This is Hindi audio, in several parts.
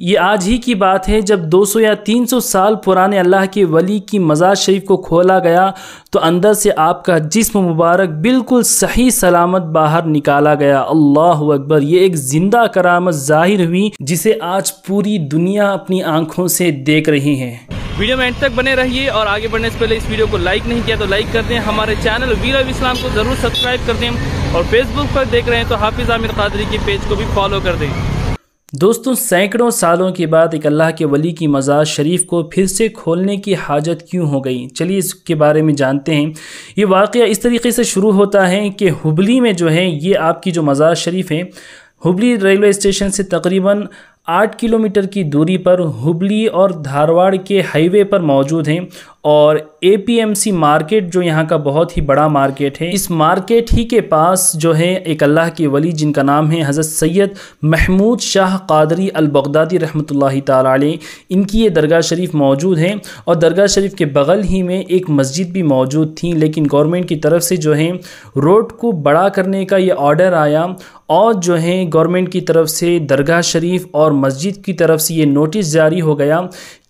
ये आज ही की बात है, जब 200 या 300 साल पुराने अल्लाह के वली की मज़ार शरीफ को खोला गया तो अंदर से आपका जिस्म मुबारक बिल्कुल सही सलामत बाहर निकाला गया। अल्लाह अकबर। ये एक ज़िंदा करामत ज़ाहिर हुई, जिसे आज पूरी दुनिया अपनी आँखों से देख रही है। वीडियो में एंड तक बने रहिए और आगे बढ़ने से पहले इस वीडियो को लाइक नहीं किया तो लाइक कर दें। हमारे चैनल वीर इस्लाम को ज़रूर सब्सक्राइब कर दें और फेसबुक पर देख रहे हैं तो हाफिज़ आमिर कादरी के पेज को भी फॉलो कर दें। दोस्तों, सैकड़ों सालों के बाद एक अल्लाह के वली की मज़ार शरीफ को फिर से खोलने की हाजत क्यों हो गई? चलिए इसके बारे में जानते हैं। ये वाक़ इस तरीके से शुरू होता है कि हुबली में जो है, ये आपकी जो मज़ार शरीफ है, हुबली रेलवे स्टेशन से तकरीबन आठ किलोमीटर की दूरी पर हुबली और धारवाड़ के हाईवे पर मौजूद हैं और एपीएमसी मार्केट जो यहाँ का बहुत ही बड़ा मार्केट है, इस मार्केट ही के पास जो है एक अल्लाह के वली जिनका नाम है हज़रत सैयद महमूद शाह कादरी अल बगदादी रहमतुल्लाहि ताला इनकी ये दरगाह शरीफ मौजूद है और दरगाह शरीफ के बगल ही में एक मस्जिद भी मौजूद थी, लेकिन गवर्नमेंट की तरफ़ से जो है रोड को बड़ा करने का ये ऑर्डर आया और जो है गवर्नमेंट की तरफ़ से दरगाह शरीफ और मस्जिद की तरफ़ से ये नोटिस जारी हो गया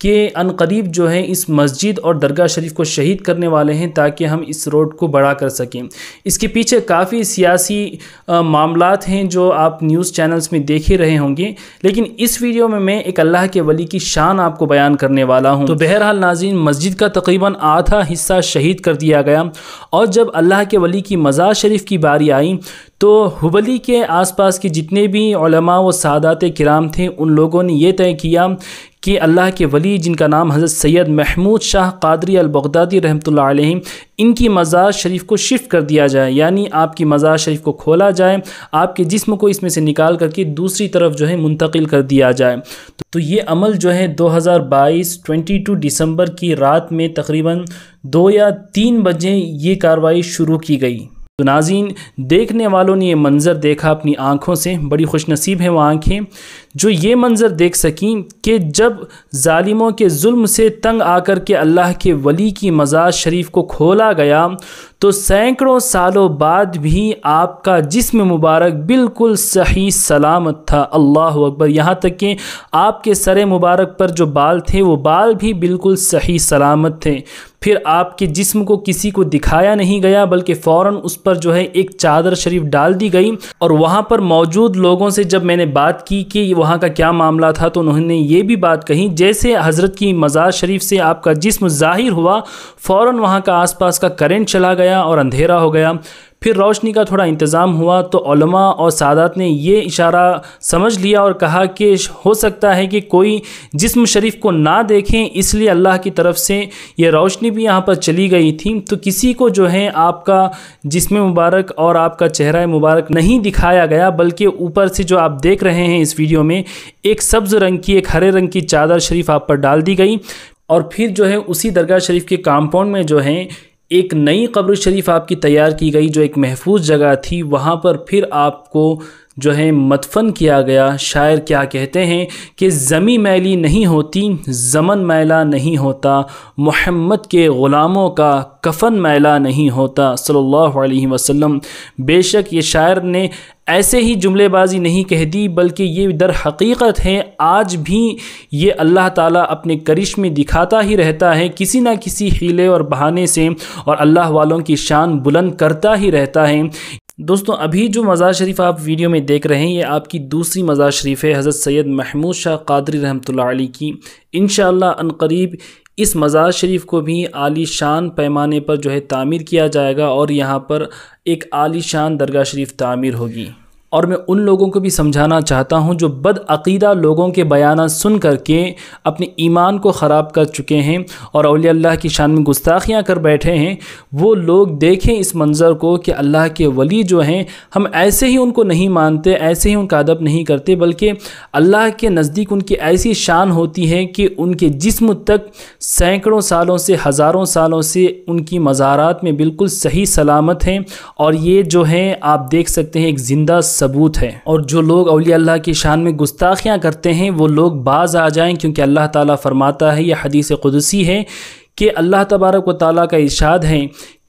कि अनकरीब जो है इस मस्जिद और दरगाह शरीफ को शहीद करने वाले हैं ताकि हम इस रोड को बड़ा कर सकें। इसके पीछे काफ़ी सियासी मामलात हैं जो आप न्यूज़ चैनल्स में देख ही रहे होंगे। लेकिन इस वीडियो में मैं एक अल्लाह के वली की शान आपको बयान करने वाला हूँ। तो बहरहाल नाजीन मस्जिद का तकरीबन आधा हिस्सा शहीद कर दिया गया और जब अल्लाह के वली की मज़ार शरीफ की बारी आई तो हुबली के आसपास के जितने भी व सादात किराम थे, उन लोगों ने यह तय किया कि अल्लाह के वली जिनका नाम हज़रत सैयद महमूद शाह कादरी अल बगदादी रहमत इनकी मज़ार शरीफ को शिफ्ट कर दिया जाए यानी आपकी मज़ार शरीफ को खोला जाए आपके जिस्म को इसमें से निकाल करके दूसरी तरफ़ जो है मुंतकिल कर दिया जाए। तो, ये अमल जो है 2022 22 दिसंबर की रात में तकरीबन दो या तीन बजे ये कार्रवाई शुरू की गई। तो नाजीन देखने वालों ने ये मंज़र देखा अपनी आँखों से बड़ी खुश नसीब है वो आँखें। जो ये मंज़र देख सकें कि जब ालिमों के जुल्म से तंग आकर के अल्लाह के वली की मज़ार शरीफ को खोला गया तो सैकड़ों सालों बाद भी आपका जिस्म मुबारक बिल्कुल सही सलामत था। अल्लाह अकबर। यहाँ तक कि आपके सर मुबारक पर जो बाल थे, वो बाल भी बिल्कुल सही सलामत थे। फिर आपके जिस्म को किसी को दिखाया नहीं गया, बल्कि फ़ौर उस पर जो है एक चादर शरीफ डाल दी गई, और वहाँ पर मौजूद लोगों से जब मैंने बात की कि वहाँ का क्या मामला था तो उन्होंने ये भी बात कही, जैसे हज़रत की मज़ार शरीफ से आपका जिसम ज़ाहिर हुआ फ़ौर वहाँ का आसपास का करेंट चला गया और अंधेरा हो गया। फिर रोशनी का थोड़ा इंतज़ाम हुआ तो और सादात ने ये इशारा समझ लिया और कहा कि हो सकता है कि कोई जिस्म शरीफ को ना देखें, इसलिए अल्लाह की तरफ़ से ये रोशनी भी यहाँ पर चली गई थी। तो किसी को जो है आपका जिस्म मुबारक और आपका चेहरा मुबारक नहीं दिखाया गया, बल्कि ऊपर से जो आप देख रहे हैं इस वीडियो में, एक सब्ज़ रंग की, एक हरे रंग की चादर शरीफ आप पर डाल दी गई। और फिर जो है उसी दरगाह शरीफ के काम्पाउंड में जो है एक नई कब्र शरीफ आपकी तैयार की गई, जो एक महफूज जगह थी, वहाँ पर फिर आपको जो है मतफन किया गया। शायर क्या कहते हैं कि ज़मी मैली नहीं होती, ज़मन मैला नहीं होता, मोहम्मद के ग़ुलामों का कफन मैला नहीं होता, सल्लल्लाहु अलैहि वसल्लम। बेशक ये शायर ने ऐसे ही जुमलेबाजी नहीं कह दी, बल्कि ये दर हकीकत है, आज भी ये अल्लाह ताला अपने करिश में दिखाता ही रहता है, किसी ना किसी हीले और बहाने से, और अल्लाह वालों की शान बुलंद करता ही रहता है। दोस्तों, अभी जो मज़ार शरीफ आप वीडियो में देख रहे हैं, ये आपकी दूसरी मज़ार शरीफ है, हज़रत सैयद महमूद शाह कादरी रहमत की। इन अनकरीब इस मज़ार शरीफ को भी आली शान पैमाने पर जो है तामीर किया जाएगा, और यहाँ पर एक आली शान दरगाह शरीफ तामीर होगी। और मैं उन लोगों को भी समझाना चाहता हूँ जो बदअकीदा लोगों के बयान सुन करके अपने ईमान को ख़राब कर चुके हैं और अल्लाह की शान में गुस्ताखियाँ कर बैठे हैं। वो लोग देखें इस मंज़र को कि अल्लाह के वली जो हैं, हम ऐसे ही उनको नहीं मानते, ऐसे ही उनका अदब नहीं करते, बल्कि अल्लाह के नज़दीक उनकी ऐसी शान होती है कि उनके जिस्म तक सैकड़ों सालों से, हज़ारों सालों से उनकी मज़ारात में बिल्कुल सही सलामत हैं। और ये जो है, आप देख सकते हैं, एक ज़िंदा सबूत है। और जो लोग अलिया अल्लाह की शान में गुस्ताखियाँ करते हैं, वो लोग बाज आ जाएँ क्योंकि अल्लाह ताली फरमाता है यह हदीस कुदसी है कि अल्लाह तबारक व ताली का इशाद है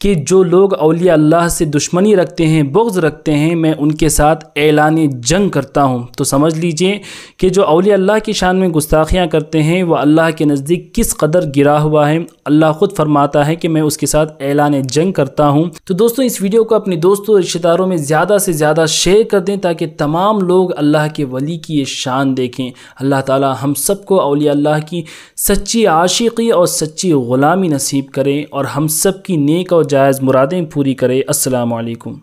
कि जो लोग अलिया अल्लाह से दुश्मनी रखते हैं, बुग्ज़ रखते हैं, मैं उनके साथ ऐलान जंग करता हूँ। तो समझ लीजिए कि जो अलिया अल्लाह की शान में गुस्ताखियाँ करते हैं, वह अल्लाह के नज़दीक किस कदर गिरा हुआ है। अल्लाह ख़ुद फरमाता है कि मैं उसके साथ ऐलान जंग करता हूँ। तो दोस्तों, इस वीडियो को अपने दोस्तों रिश्तेदारों में ज़्यादा से ज़्यादा शेयर कर दें, ताकि तमाम लोग अल्लाह के वली की ये शान देखें। अल्लाह ताला हम सबको अलिया अल्लाह की सच्ची आशिकी और सच्ची ग़ुलामी नसीब करें, और हम सब की नेक और जायज़ मुरादें पूरी करे। असलकुम